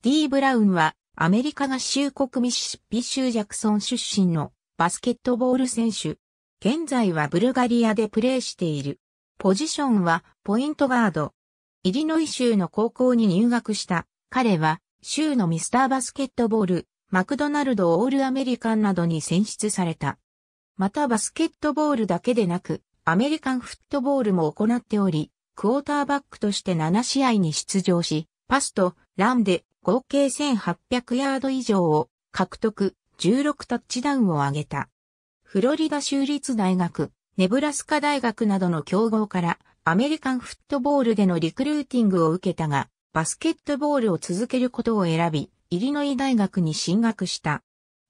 D. ブラウンはアメリカ合衆国ミシシッピ州ジャクソン出身のバスケットボール選手。現在はブルガリアでプレーしている。ポジションはポイントガード。イリノイ州の高校に入学した彼は州のミスターバスケットボール、マクドナルドオールアメリカンなどに選出された。またバスケットボールだけでなく、アメリカンフットボールも行っており、クォーターバックとして7試合に出場し、パスとランで合計1800ヤード以上を獲得、16タッチダウンを挙げた。フロリダ州立大学、ネブラスカ大学などの競合からアメリカンフットボールでのリクルーティングを受けたが、バスケットボールを続けることを選び、イリノイ大学に進学した。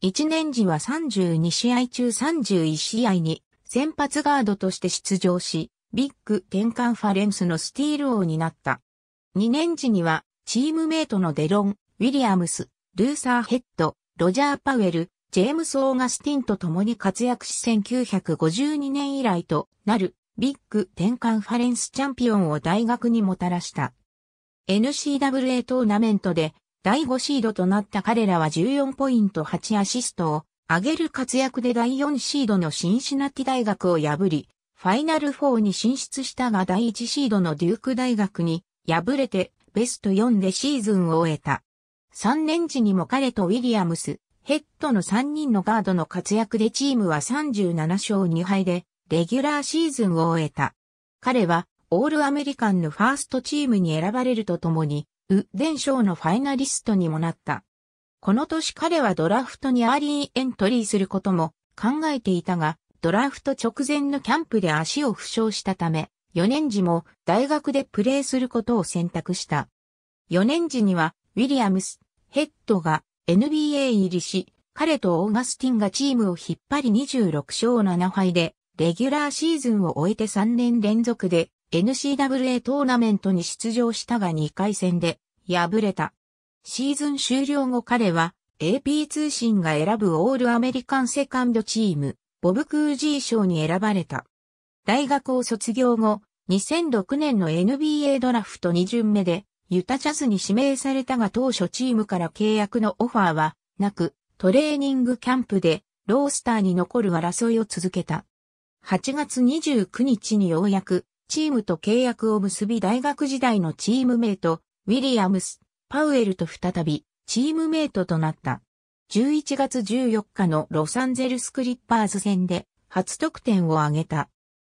1年時は32試合中31試合に先発ガードとして出場し、ビッグ10カンファレンスのスティール王になった。2年時にはチームメイトのデロン、ウィリアムス、ルーサーヘッド、ロジャー・パウエル、ジェームス・オーガスティンと共に活躍し1952年以来となるビッグ10カンファレンスチャンピオンを大学にもたらした。NCAA トーナメントで第5シードとなった彼らは14ポイント8アシストを上げる活躍で第4シードのシンシナティ大学を破り、ファイナル4に進出したが第1シードのデューク大学に敗れてベスト4でシーズンを終えた。3年時にも彼とウィリアムス、ヘッドの3人のガードの活躍でチームは37勝2敗でレギュラーシーズンを終えた。彼はオールアメリカンのファーストチームに選ばれるとともに、ウッデン賞のファイナリストにもなった。この年彼はドラフトにアーリーエントリーすることも考えていたが、ドラフト直前のキャンプで足を負傷したため、4年時も大学でプレーすることを選択した。4年時にはウィリアムス、ヘッドが NBA 入りし、彼とオーガスティンがチームを引っ張り26勝7敗で、レギュラーシーズンを終えて3年連続で NCAA トーナメントに出場したが2回戦で敗れた。シーズン終了後彼は AP 通信が選ぶオールアメリカンセカンドチーム、ボブ・クージー賞に選ばれた。大学を卒業後、2006年の NBA ドラフト2巡目で、ユタジャズに指名されたが当初チームから契約のオファーはなく、トレーニングキャンプでロースターに残る争いを続けた。8月29日にようやくチームと契約を結び大学時代のチームメイト、ウィリアムス、パウエルと再びチームメイトとなった。11月14日のロサンゼルスクリッパーズ戦で初得点を挙げた。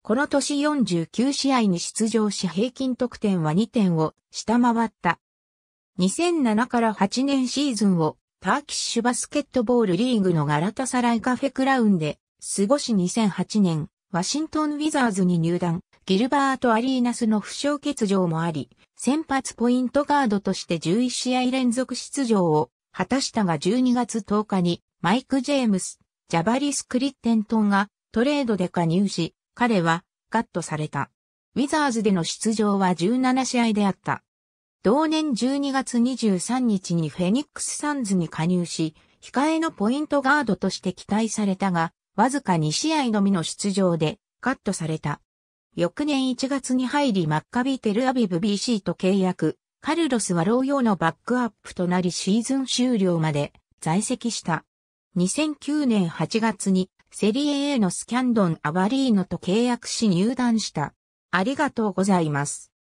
この年49試合に出場し平均得点は2点を下回った。2007から8年シーズンをターキッシュバスケットボールリーグのガラタサライカフェクラウンで過ごし2008年ワシントンウィザーズに入団。ギルバート・アリーナスの負傷欠場もあり、先発ポイントガードとして11試合連続出場を果たしたが12月10日にマイク・ジェームス、ジャバリス・クリッテントンがトレードで加入し、彼はカットされた。ウィザーズでの出場は17試合であった。同年12月23日にフェニックス・サンズに加入し、控えのポイントガードとして期待されたが、わずか2試合のみの出場でカットされた。翌年1月に入りマッカビテルアビブ BC と契約、カルロスは労用のバックアップとなりシーズン終了まで在籍した。2009年8月にセリエ A のスキャンドン・アバリーノと契約し入団した。ありがとうございます。